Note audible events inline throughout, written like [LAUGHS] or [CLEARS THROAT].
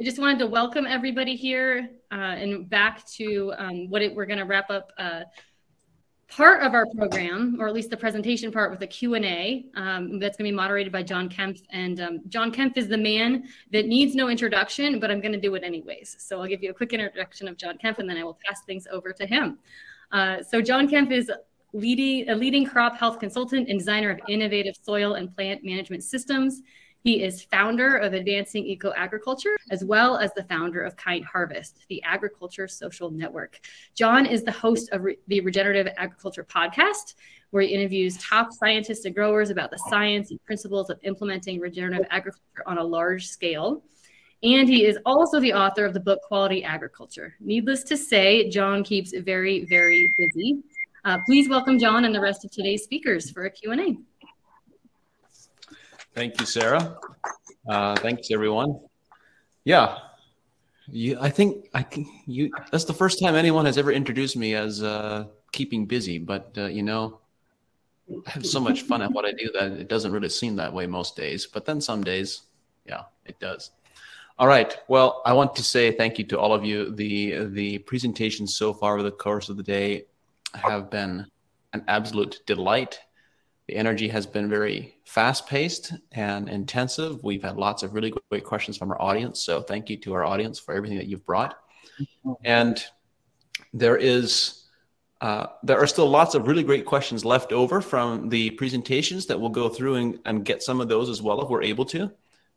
I just wanted to welcome everybody here uh, and back to um, what it, we're going to wrap up uh, part of our program, or at least the presentation part, with a Q&A um, that's going to be moderated by John Kempf. And um, John Kempf is the man that needs no introduction, but I'm going to do it anyways. So I'll give you a quick introduction of John Kempf, and then I will pass things over to him. Uh, so John Kempf is leading, a leading crop health consultant and designer of innovative soil and plant management systems. He is founder of Advancing Eco Agriculture, as well as the founder of Kind Harvest, the agriculture social network. John is the host of Re- the Regenerative Agriculture podcast, where he interviews top scientists and growers about the science and principles of implementing regenerative agriculture on a large scale. And he is also the author of the book Quality Agriculture. Needless to say, John keeps very, very busy. Uh, please welcome John and the rest of today's speakers for a Q&A. Thank you, Sarah. Uh, thanks, everyone. Yeah, you, I think I can, you. That's the first time anyone has ever introduced me as uh, keeping busy. But uh, you know, I have so much fun at what I do that it doesn't really seem that way most days. But then some days, yeah, it does. All right. Well, I want to say thank you to all of you. The the presentations so far over the course of the day have been an absolute delight. The energy has been very fast paced and intensive. We've had lots of really great questions from our audience. So thank you to our audience for everything that you've brought. And there is uh, there are still lots of really great questions left over from the presentations that we'll go through and, and get some of those as well if we're able to.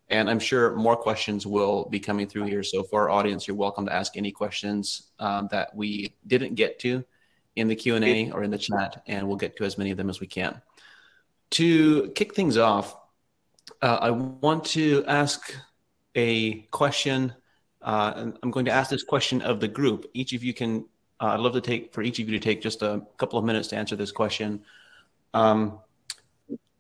And I'm sure more questions will be coming through here. So for our audience, you're welcome to ask any questions um, that we didn't get to in the Q&A or in the chat, and we'll get to as many of them as we can. To kick things off, uh, I want to ask a question. Uh, I'm going to ask this question of the group. Each of you can, uh, I'd love to take, for each of you to take just a couple of minutes to answer this question. Um,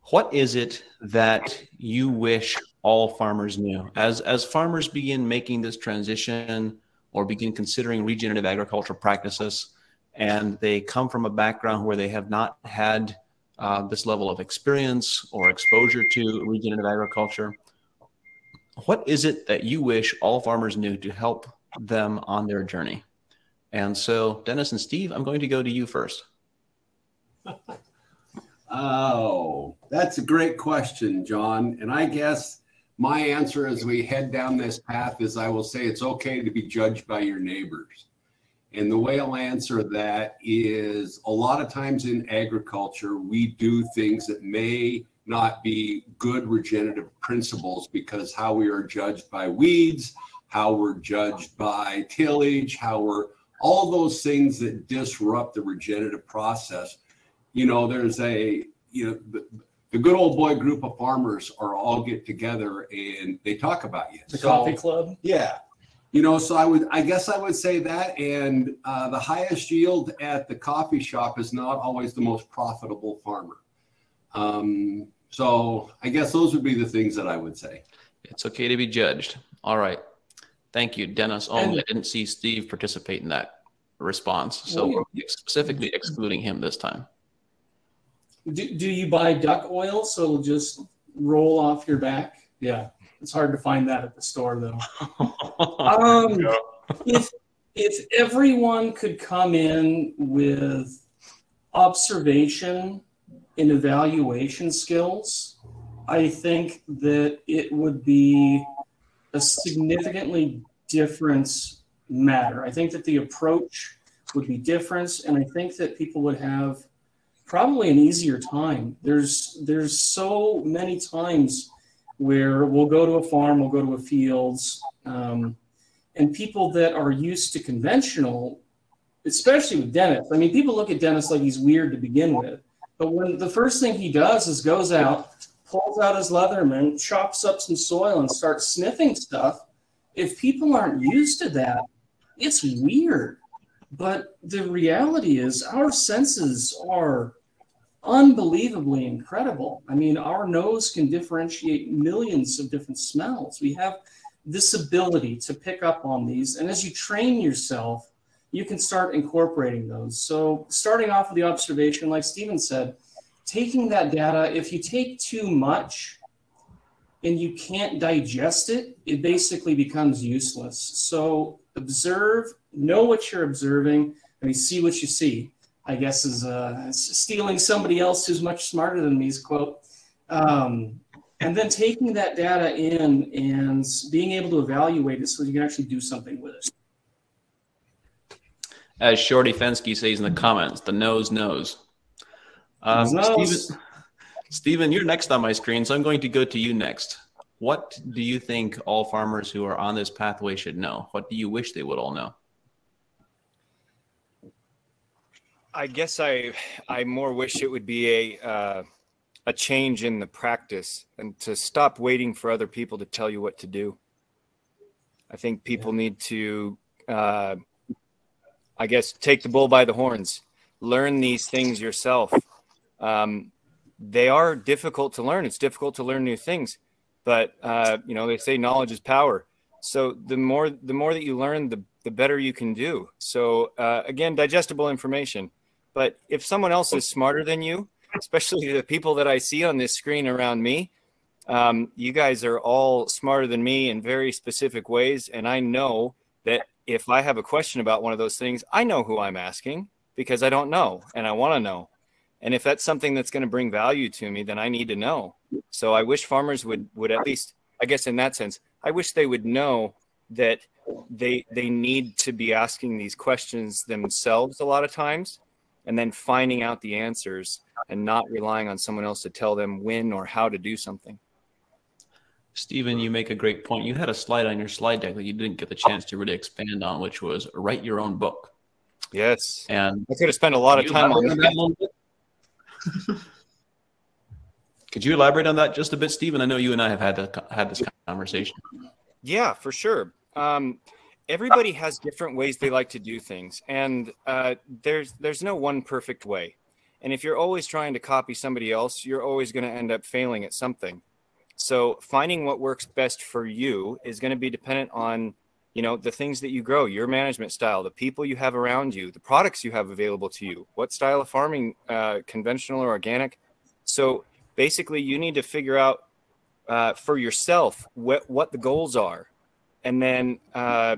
what is it that you wish all farmers knew? As, as farmers begin making this transition or begin considering regenerative agricultural practices, and they come from a background where they have not had uh, this level of experience or exposure to regenerative agriculture. What is it that you wish all farmers knew to help them on their journey? And so, Dennis and Steve, I'm going to go to you first. [LAUGHS] oh, that's a great question, John. And I guess my answer as we head down this path is I will say it's okay to be judged by your neighbors. And the way I'll answer that is a lot of times in agriculture, we do things that may not be good regenerative principles because how we are judged by weeds, how we're judged by tillage, how we're all those things that disrupt the regenerative process. You know, there's a, you know, the, the good old boy group of farmers are all get together and they talk about you. The so, coffee club? Yeah you know so i would i guess i would say that and uh, the highest yield at the coffee shop is not always the most profitable farmer. Um, so i guess those would be the things that i would say. It's okay to be judged. All right. Thank you dennis oh and, i didn't see steve participate in that response so well, specifically excluding him this time. Do, do you buy duck oil? So it'll just roll off your back? Yeah it's hard to find that at the store, though. [LAUGHS] um, yeah. if if everyone could come in with observation and evaluation skills, I think that it would be a significantly different matter. I think that the approach would be different, and I think that people would have probably an easier time. There's there's so many times where we'll go to a farm, we'll go to a fields, um, and people that are used to conventional, especially with Dennis. I mean, people look at Dennis like he's weird to begin with, but when the first thing he does is goes out, pulls out his Leatherman, chops up some soil, and starts sniffing stuff. If people aren't used to that, it's weird. But the reality is, our senses are unbelievably incredible. I mean, our nose can differentiate millions of different smells. We have this ability to pick up on these. And as you train yourself, you can start incorporating those. So, starting off with the observation, like Stephen said, taking that data, if you take too much and you can't digest it, it basically becomes useless. So observe, know what you're observing, and mean, see what you see. I guess is uh, stealing somebody else who's much smarter than me's quote. Um, and then taking that data in and being able to evaluate it so you can actually do something with it. As Shorty Fensky says in the comments, the nose knows. Um, Stephen, Stephen, you're next on my screen, so I'm going to go to you next. What do you think all farmers who are on this pathway should know? What do you wish they would all know? I guess I I more wish it would be a uh, a change in the practice and to stop waiting for other people to tell you what to do. I think people need to, uh, I guess, take the bull by the horns, learn these things yourself. Um, they are difficult to learn. It's difficult to learn new things, but uh, you know they say knowledge is power. So the more the more that you learn, the the better you can do. So uh, again, digestible information. But if someone else is smarter than you, especially the people that I see on this screen around me, um, you guys are all smarter than me in very specific ways. And I know that if I have a question about one of those things, I know who I'm asking because I don't know and I want to know. And if that's something that's going to bring value to me, then I need to know. So I wish farmers would would at least, I guess, in that sense, I wish they would know that they they need to be asking these questions themselves a lot of times and then finding out the answers and not relying on someone else to tell them when or how to do something. Stephen, you make a great point. You had a slide on your slide deck that you didn't get the chance to really expand on, which was write your own book. Yes. And I could have spent a lot of time on that. [LAUGHS] could you elaborate on that just a bit, Stephen? I know you and I have had a, had this conversation. Yeah, for sure. Um, everybody has different ways they like to do things, and uh, there's there's no one perfect way. And if you're always trying to copy somebody else, you're always going to end up failing at something. So finding what works best for you is going to be dependent on you know the things that you grow your management style the people you have around you the products you have available to you what style of farming uh, conventional or organic so basically you need to figure out uh, for yourself what, what the goals are and then uh,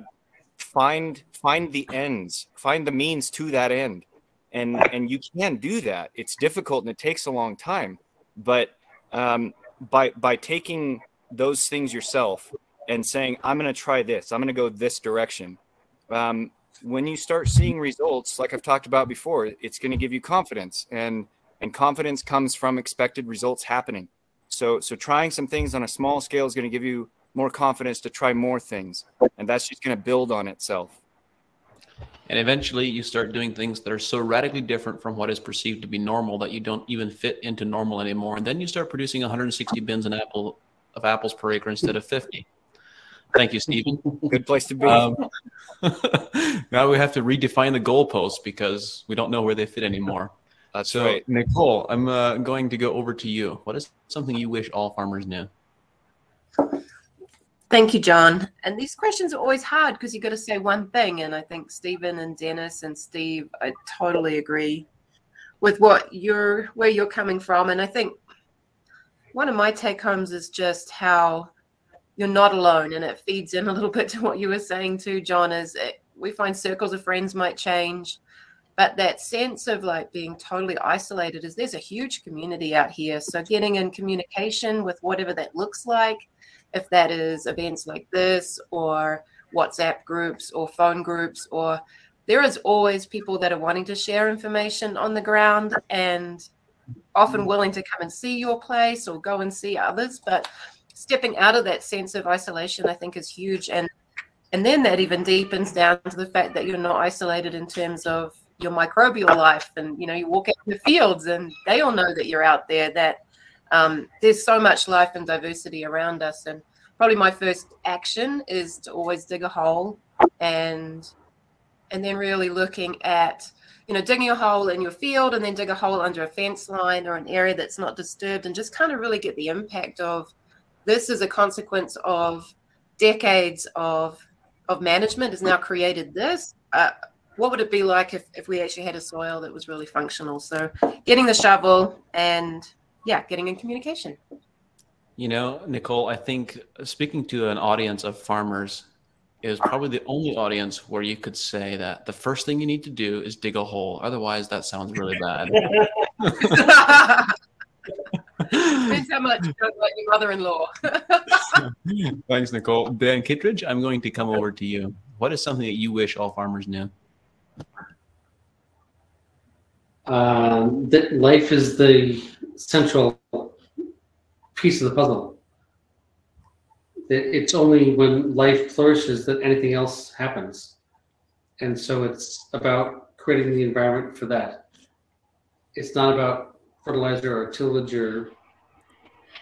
find find the ends find the means to that end. And and you can do that. It's difficult and it takes a long time but um, by by taking those things yourself and saying i'm going to try this. I'm going to go this direction um, when you start seeing results like i've talked about before it's going to give you confidence. And and confidence comes from expected results happening. So so trying some things on a small scale is going to give you more confidence to try more things. And that's just going to build on itself. And eventually you start doing things that are so radically different from what is perceived to be normal that you don't even fit into normal anymore. And then you start producing 160 bins an apple of apples per acre instead of 50. Thank you, Stephen. Good place to be. Um, [LAUGHS] now we have to redefine the goalposts because we don't know where they fit anymore. [LAUGHS] That's so, right. Nicole, I'm uh, going to go over to you. What is something you wish all farmers knew? Thank you, John. And these questions are always hard because you've got to say one thing. And I think Stephen and Dennis and Steve, I totally agree with what you're where you're coming from. And I think one of my take homes is just how you're not alone, and it feeds in a little bit to what you were saying too, John. Is it, we find circles of friends might change, but that sense of like being totally isolated is there's a huge community out here. So getting in communication with whatever that looks like if that is events like this or WhatsApp groups or phone groups or there is always people that are wanting to share information on the ground and often willing to come and see your place or go and see others but stepping out of that sense of isolation i think is huge. And and then that even deepens down to the fact that you're not isolated in terms of your microbial life and you know you walk out in the fields and they all know that you're out there that um, there's so much life and diversity around us and probably my first action is to always dig a hole and and then really looking at you know digging a hole in your field and then dig a hole under a fence line or an area that's not disturbed and just kind of really get the impact of this is a consequence of decades of of management has now created this. Uh, what would it be like if, if we actually had a soil that was really functional? So getting the shovel and yeah, getting in communication. You know, Nicole, I think speaking to an audience of farmers is probably the only audience where you could say that the first thing you need to do is dig a hole. Otherwise, that sounds really bad. [LAUGHS] [LAUGHS] Depends how much don't like your mother-in-law. [LAUGHS] Thanks, Nicole. Dan Kittredge, I'm going to come over to you. What is something that you wish all farmers knew? Um, that life is the central piece of the puzzle. That it's only when life flourishes that anything else happens. And so it's about creating the environment for that. It's not about fertilizer or tillage or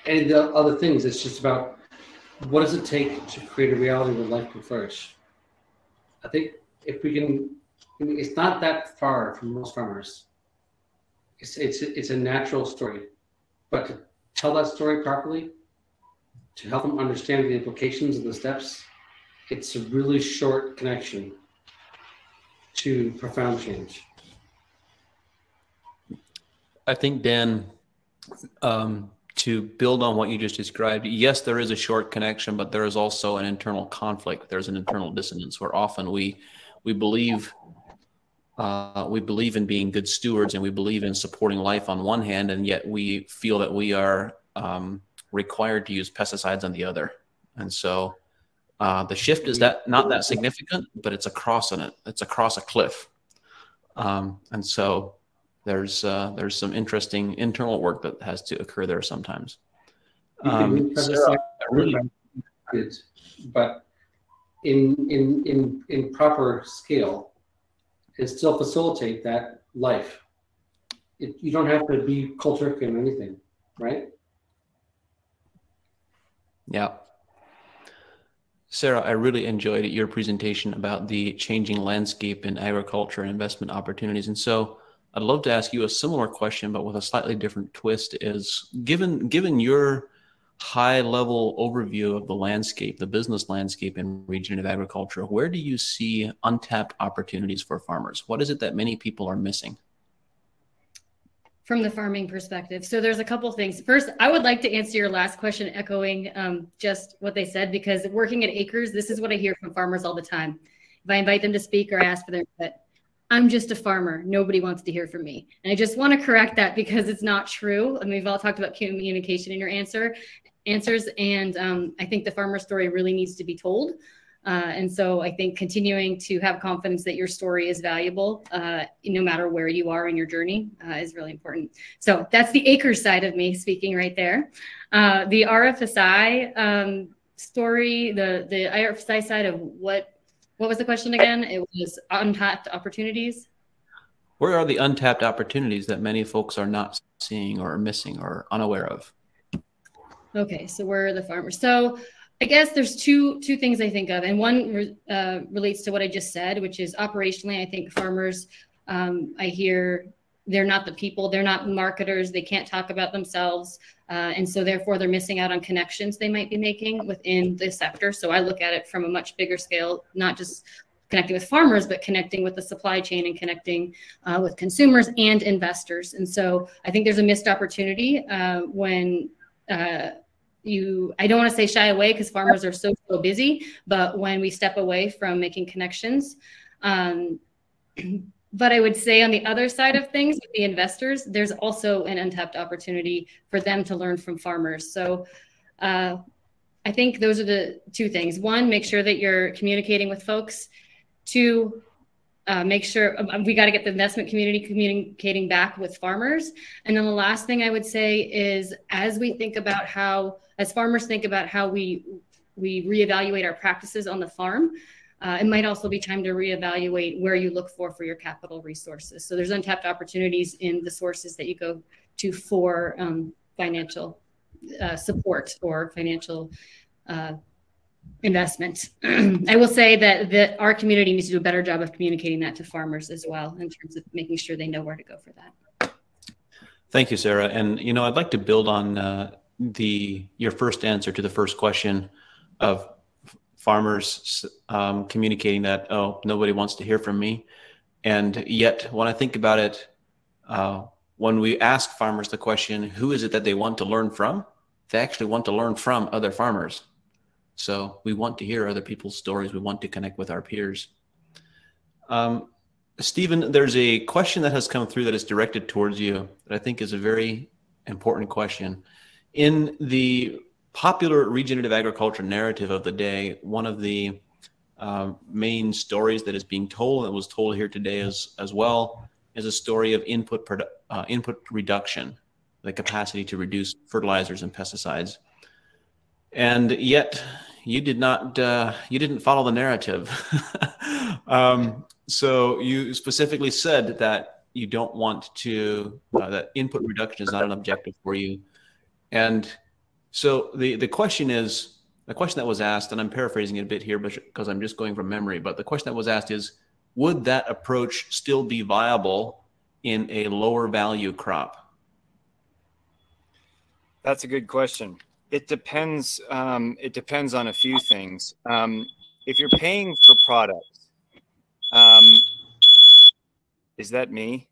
any of the other things. It's just about what does it take to create a reality where life can flourish. I think if we can, it's not that far from most farmers. It's it's it's a natural story, but to tell that story properly, to help them understand the implications and the steps, it's a really short connection to profound change. I think, Dan, um, to build on what you just described, yes, there is a short connection, but there is also an internal conflict. There's an internal dissonance where often we we believe uh, we believe in being good stewards and we believe in supporting life on one hand, and yet we feel that we are um, required to use pesticides on the other. And so uh, the shift is that not that significant, but it's across in it. It's across a cliff. Um, and so there's uh, there's some interesting internal work that has to occur there sometimes. Um, Sarah, really, but in in in in proper scale, and still facilitate that life. It, you don't have to be culture in anything, right? Yeah. Sarah, I really enjoyed your presentation about the changing landscape in agriculture and investment opportunities. And so I'd love to ask you a similar question, but with a slightly different twist is given, given your high level overview of the landscape, the business landscape in regenerative agriculture, where do you see untapped opportunities for farmers? What is it that many people are missing? from the farming perspective. So there's a couple things. First, I would like to answer your last question, echoing um, just what they said, because working at Acres, this is what I hear from farmers all the time. If I invite them to speak or ask for their input, I'm just a farmer. Nobody wants to hear from me. And I just want to correct that because it's not true. I mean, we've all talked about communication in your answer answers, and um, I think the farmer story really needs to be told. Uh, and so I think continuing to have confidence that your story is valuable, uh, no matter where you are in your journey, uh, is really important. So that's the acres side of me speaking right there. Uh, the RFSI um, story, the the RFSI side of what what was the question again? It was untapped opportunities. Where are the untapped opportunities that many folks are not seeing or missing or unaware of? Okay, so where are the farmers? So I guess there's two two things I think of, and one uh, relates to what I just said, which is operationally. I think farmers, um, I hear they're not the people, they're not marketers, they can't talk about themselves, uh, and so therefore they're missing out on connections they might be making within the sector. So I look at it from a much bigger scale, not just connecting with farmers, but connecting with the supply chain and connecting uh, with consumers and investors. And so I think there's a missed opportunity uh, when uh, you i don't want to say shy away because farmers are so so busy but when we step away from making connections um, but i would say on the other side of things with the investors there's also an untapped opportunity for them to learn from farmers. So uh, i think those are the two things. One make sure that you're communicating with folks. Two uh, make sure um, we got to get the investment community communicating back with farmers. And then the last thing I would say is as we think about how, as farmers think about how we we reevaluate our practices on the farm, uh, it might also be time to reevaluate where you look for for your capital resources. So there's untapped opportunities in the sources that you go to for um, financial uh, support or financial uh, investment. [CLEARS THROAT] I will say that that our community needs to do a better job of communicating that to farmers as well in terms of making sure they know where to go for that. Thank you, Sarah. And you know, I'd like to build on uh, the your first answer to the first question of farmers um, communicating that oh nobody wants to hear from me, and yet when I think about it, uh, when we ask farmers the question who is it that they want to learn from, they actually want to learn from other farmers. So we want to hear other people's stories. We want to connect with our peers. Um, Stephen, there's a question that has come through that is directed towards you that I think is a very important question. In the popular regenerative agriculture narrative of the day, one of the uh, main stories that is being told and was told here today as, as well is a story of input, uh, input reduction, the capacity to reduce fertilizers and pesticides. And yet you did not, uh, you didn't follow the narrative. [LAUGHS] um, so you specifically said that you don't want to, uh, that input reduction is not an objective for you. And so the, the question is, the question that was asked, and I'm paraphrasing it a bit here because I'm just going from memory, but the question that was asked is, would that approach still be viable in a lower value crop? That's a good question. It depends. Um, it depends on a few things. Um, if you're paying for products, um, is that me?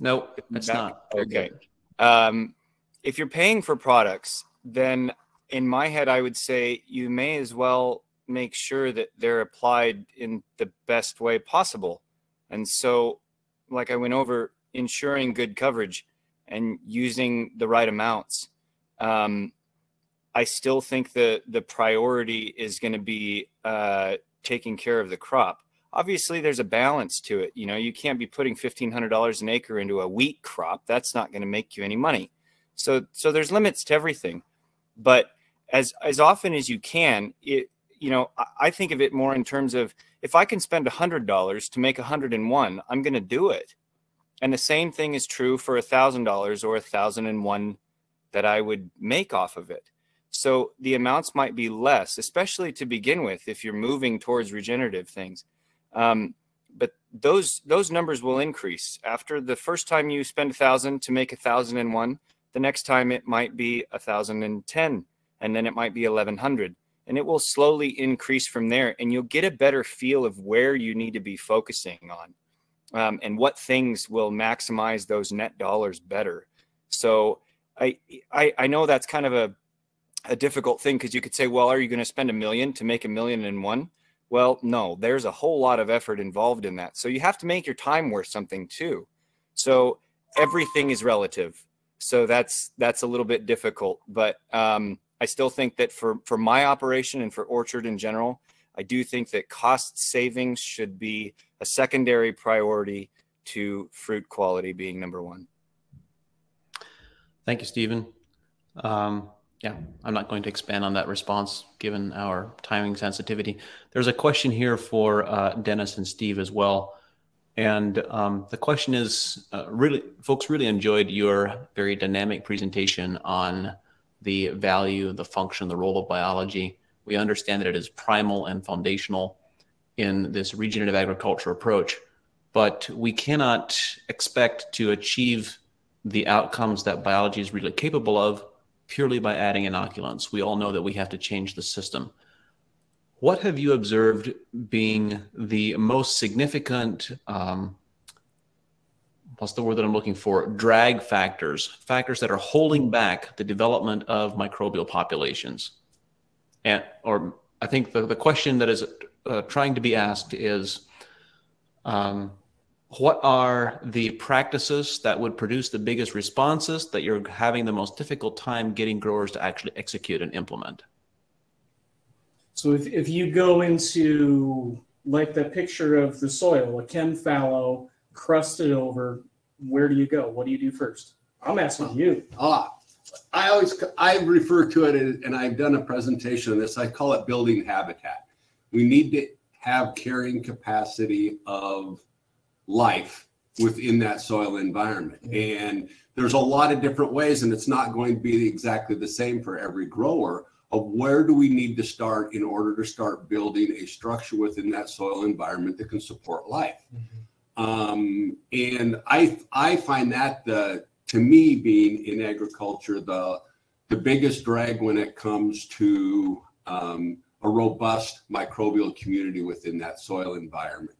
No, it's Back, not. Okay. Um, if you're paying for products, then in my head, I would say you may as well make sure that they're applied in the best way possible. And so, like I went over, ensuring good coverage and using the right amounts. Um, I still think the the priority is going to be uh, taking care of the crop. Obviously, there's a balance to it. You know, you can't be putting fifteen hundred dollars an acre into a wheat crop. That's not going to make you any money. So, so there's limits to everything. But as as often as you can, it you know, I think of it more in terms of if I can spend a hundred dollars to make a hundred and one, I'm going to do it. And the same thing is true for a thousand dollars or a thousand and one that I would make off of it. So the amounts might be less, especially to begin with, if you're moving towards regenerative things. Um, but those those numbers will increase after the first time you spend a thousand to make a thousand and one. The next time it might be a thousand and ten, and then it might be eleven hundred, and it will slowly increase from there. And you'll get a better feel of where you need to be focusing on, um, and what things will maximize those net dollars better. So I I, I know that's kind of a a difficult thing because you could say, well, are you going to spend a million to make a million and one? Well, no, there's a whole lot of effort involved in that. So you have to make your time worth something too. So everything is relative. So that's that's a little bit difficult, but um, I still think that for for my operation and for Orchard in general, I do think that cost savings should be a secondary priority to fruit quality being number one. Thank you, Stephen. Um, yeah, I'm not going to expand on that response given our timing sensitivity. There's a question here for uh, Dennis and Steve as well. And um, the question is uh, really, folks really enjoyed your very dynamic presentation on the value, the function, the role of biology. We understand that it is primal and foundational in this regenerative agriculture approach, but we cannot expect to achieve the outcomes that biology is really capable of purely by adding inoculants. We all know that we have to change the system. What have you observed being the most significant, um, what's the word that I'm looking for, drag factors, factors that are holding back the development of microbial populations? And, or I think the, the question that is uh, trying to be asked is, um, what are the practices that would produce the biggest responses that you're having the most difficult time getting growers to actually execute and implement? So if, if you go into like the picture of the soil, a chem fallow crusted over, where do you go? What do you do first? I'm asking you. Ah, I always I refer to it and I've done a presentation on this. I call it building habitat. We need to have carrying capacity of life within that soil environment. And there's a lot of different ways, and it's not going to be exactly the same for every grower of where do we need to start in order to start building a structure within that soil environment that can support life. Mm-hmm. Um, and I I find that the to me being in agriculture the the biggest drag when it comes to um, a robust microbial community within that soil environment.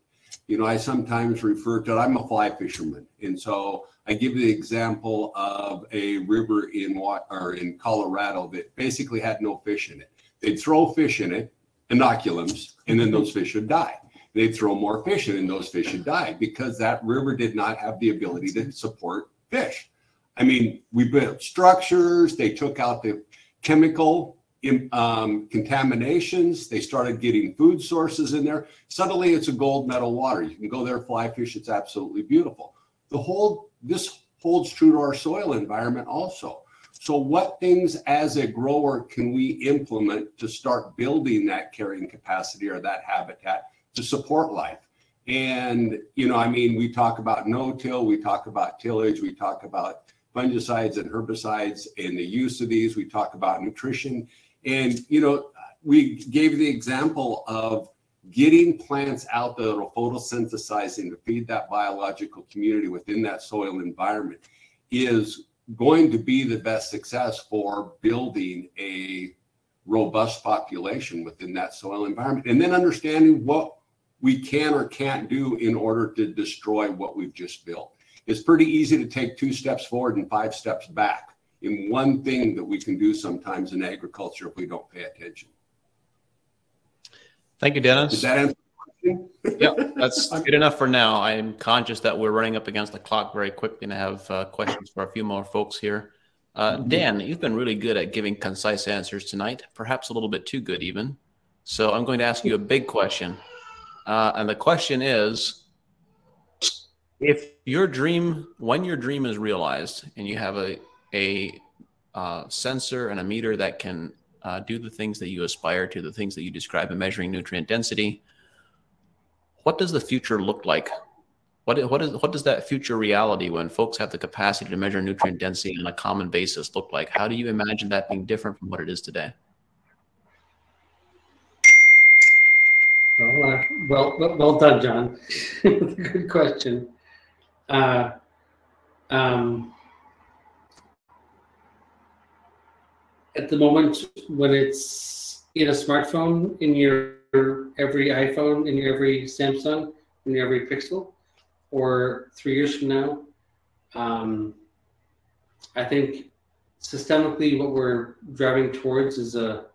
You know, I sometimes refer to it, I'm a fly fisherman, and so I give the example of a river in or in Colorado that basically had no fish in it. They'd throw fish in it, inoculums, and then those fish would die. They'd throw more fish in, and those fish would die because that river did not have the ability to support fish. I mean, we built structures. They took out the chemical um, contaminations. They started getting food sources in there. Suddenly, it's a gold medal water. You can go there, fly fish. It's absolutely beautiful. The whole this holds true to our soil environment also. So, what things as a grower can we implement to start building that carrying capacity or that habitat to support life? And, you know, I mean, we talk about no till, we talk about tillage, we talk about fungicides and herbicides and the use of these, we talk about nutrition. And, you know, we gave the example of getting plants out that are photosynthesizing to feed that biological community within that soil environment is going to be the best success for building a robust population within that soil environment. And then understanding what we can or can't do in order to destroy what we've just built. It's pretty easy to take two steps forward and five steps back in one thing that we can do sometimes in agriculture if we don't pay attention Thank you, Dennis. Does that answer yeah, that's [LAUGHS] good enough for now. I'm conscious that we're running up against the clock very quickly and I have uh, questions for a few more folks here. Uh, mm-hmm. Dan, you've been really good at giving concise answers tonight, perhaps a little bit too good, even. So I'm going to ask you a big question. Uh, and the question is if your dream, when your dream is realized and you have a, a uh, sensor and a meter that can uh, do the things that you aspire to, the things that you describe in measuring nutrient density. What does the future look like? What, what, is, what does that future reality when folks have the capacity to measure nutrient density on a common basis look like? How do you imagine that being different from what it is today? Well, uh, well, well, done, John. [LAUGHS] Good question. Uh, um, at the moment when it's in a smartphone, in your every iPhone, in your every Samsung, in your every Pixel, or three years from now. Um, I think systemically what we're driving towards is a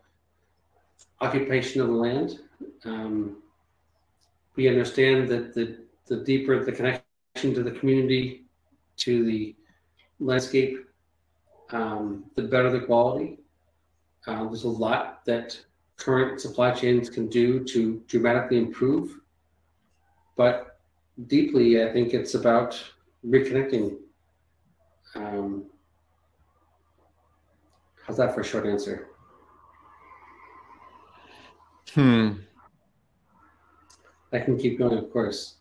occupation of the land. Um, we understand that the, the deeper the connection to the community, to the landscape, um, the better the quality. Uh, there's a lot that current supply chains can do to dramatically improve. But deeply, I think it's about reconnecting. Um, how's that for a short answer? Hmm. I can keep going, of course.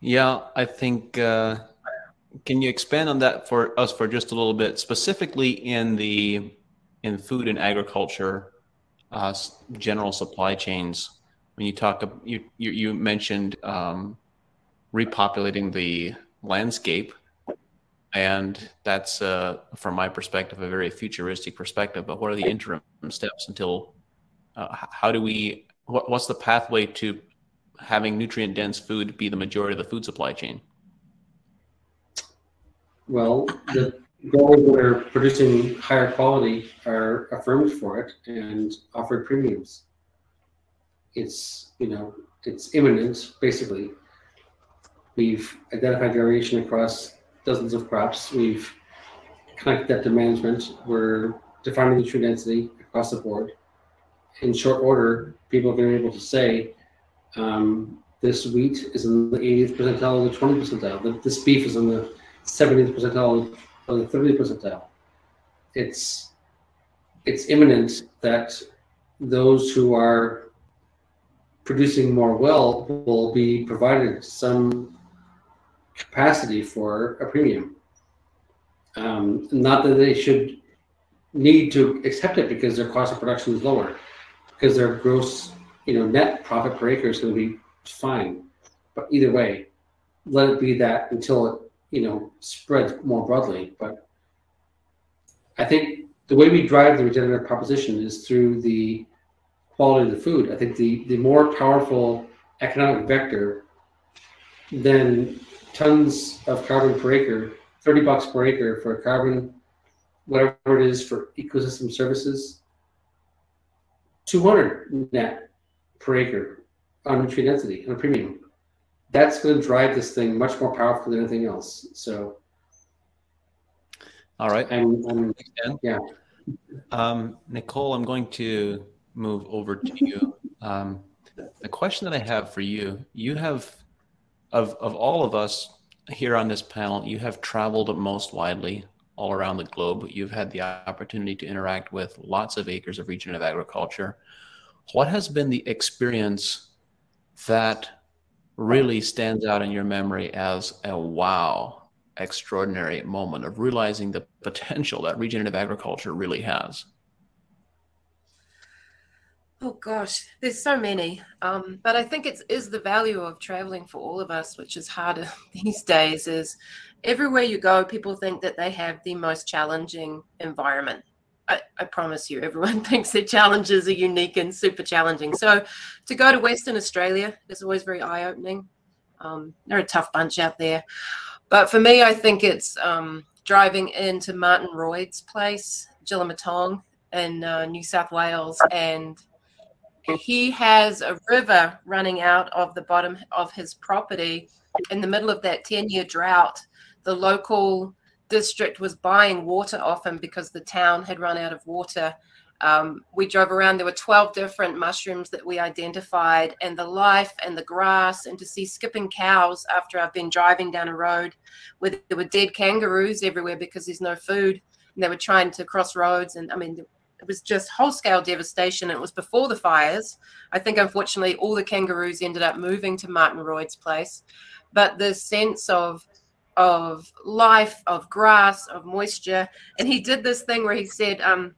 Yeah, I think uh, can you expand on that for us for just a little bit, specifically in the in food and agriculture, uh, general supply chains? When you talk, you you, you mentioned um, repopulating the landscape, and that's uh, from my perspective a very futuristic perspective. But what are the interim steps until? Uh, how do we? What, what's the pathway to having nutrient dense food be the majority of the food supply chain? Well, the growers that are producing higher quality are affirmed for it and offered premiums. It's, you know, it's imminent, basically. We've identified variation across dozens of crops. We've connected that to management. We're defining the true density across the board. In short order, people have been able to say, um, this wheat is in the 80th percentile, the 20th percentile. This beef is in the 70th percentile or the 30th percentile. It's it's imminent that those who are producing more well will be provided some capacity for a premium. Um, not that they should need to accept it because their cost of production is lower, because their gross, you know, net profit per acre is going to be fine. But either way, let it be that until it you know, spread more broadly. But I think the way we drive the regenerative proposition is through the quality of the food. I think the, the more powerful economic vector, than tons of carbon per acre, 30 bucks per acre for carbon, whatever it is for ecosystem services, 200 net per acre on nutrient density on a premium. That's going to drive this thing much more powerful than anything else. So, all right. And, and yeah. Um, Nicole, I'm going to move over to you. Um, the question that I have for you, you have, of, of all of us here on this panel, you have traveled most widely all around the globe. You've had the opportunity to interact with lots of acres of regenerative agriculture. What has been the experience that really stands out in your memory as a wow, extraordinary moment of realizing the potential that regenerative agriculture really has? Oh gosh, there's so many. Um, but I think it's is the value of traveling for all of us, which is harder [LAUGHS] these days, is everywhere you go, people think that they have the most challenging environment. I, I, promise you, everyone [LAUGHS] thinks their challenges are unique and super challenging. So to go to Western Australia is always very eye opening. Um, they're a tough bunch out there. But for me, I think it's um, driving into Martin Royd's place, Jillamatong in uh, New South Wales. And he has a river running out of the bottom of his property in the middle of that 10 year drought. The local district was buying water him because the town had run out of water. Um, we drove around, there were 12 different mushrooms that we identified, and the life and the grass, and to see skipping cows after I've been driving down a road where there were dead kangaroos everywhere because there's no food. And they were trying to cross roads. And I mean, it was just whole scale devastation. It was before the fires. I think, unfortunately, all the kangaroos ended up moving to Martin Royd's place. But the sense of of life, of grass, of moisture. And he did this thing where he said, um,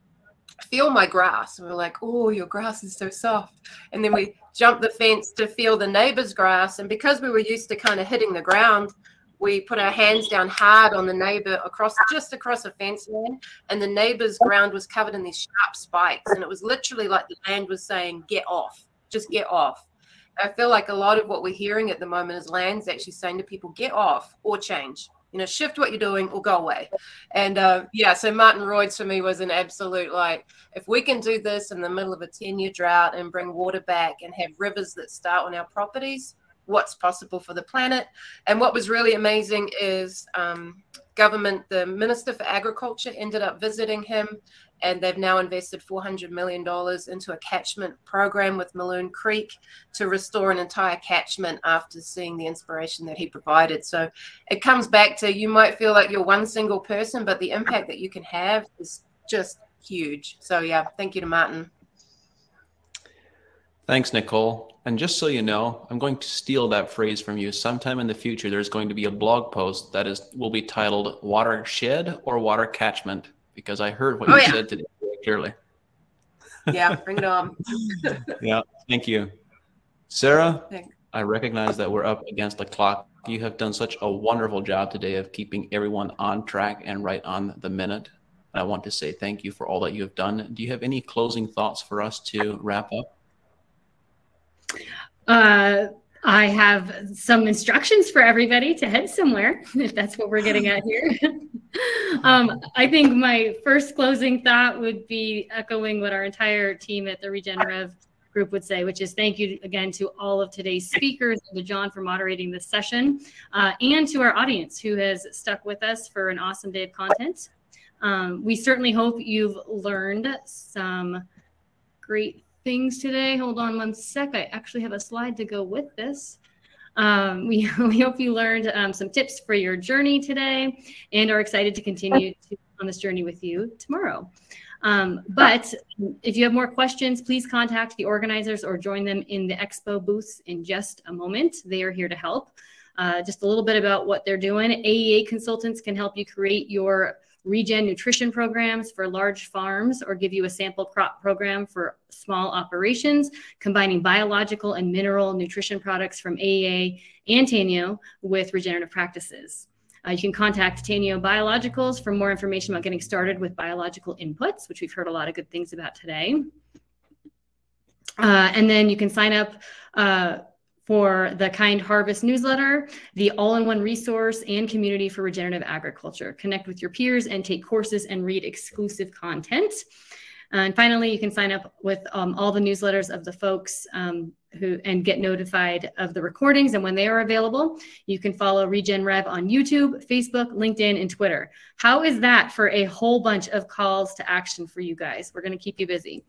feel my grass. And we are like, oh, your grass is so soft. And then we jumped the fence to feel the neighbor's grass. And because we were used to kind of hitting the ground, we put our hands down hard on the neighbor across just across a fence line and the neighbor's ground was covered in these sharp spikes and it was literally like the land was saying get off just get off I feel like a lot of what we're hearing at the moment is land's actually saying to people, get off or change. You know, shift what you're doing or go away. And uh, yeah, so Martin Royds for me was an absolute like, if we can do this in the middle of a 10 year drought and bring water back and have rivers that start on our properties, what's possible for the planet. And what was really amazing is um, government, the Minister for Agriculture ended up visiting him and they've now invested $400 million into a catchment program with Mulloon Creek to restore an entire catchment after seeing the inspiration that he provided. So it comes back to you might feel like you're one single person, but the impact that you can have is just huge. So, yeah, thank you to Martin. Thanks, Nicole. And just so you know, I'm going to steal that phrase from you. Sometime in the future, there's going to be a blog post that is will be titled "Watershed" or "Water Catchment." Because I heard what oh, you yeah. said today clearly. Yeah, bring it on. [LAUGHS] yeah, thank you. Sarah, Thanks. I recognize that we're up against the clock. You have done such a wonderful job today of keeping everyone on track and right on the minute. I want to say thank you for all that you have done. Do you have any closing thoughts for us to wrap up? Uh, I have some instructions for everybody to head somewhere, [LAUGHS] if that's what we're getting at here. [LAUGHS] um, I think my first closing thought would be echoing what our entire team at the Regenerative group would say, which is thank you again to all of today's speakers to John for moderating this session, uh, and to our audience who has stuck with us for an awesome day of content. Um, we certainly hope you've learned some great things today. Hold on one sec. I actually have a slide to go with this. Um, we, [LAUGHS] we hope you learned um, some tips for your journey today and are excited to continue to, on this journey with you tomorrow. Um, but if you have more questions, please contact the organizers or join them in the expo booths in just a moment. They are here to help. Uh, just a little bit about what they're doing. AEA consultants can help you create your regen nutrition programs for large farms or give you a sample crop program for small operations, combining biological and mineral nutrition products from AEA and Tainio with regenerative practices. Uh, you can contact Tainio Biologicals for more information about getting started with biological inputs, which we've heard a lot of good things about today. Uh, and then you can sign up uh, for the Kind Harvest newsletter, the all in one resource, and community for regenerative agriculture. Connect with your peers and take courses and read exclusive content. And finally, you can sign up with um, all the newsletters of the folks um, who and get notified of the recordings and when they are available. You can follow Regen Rev on YouTube, Facebook, LinkedIn, and Twitter. How is that for a whole bunch of calls to action for you guys? We're going to keep you busy.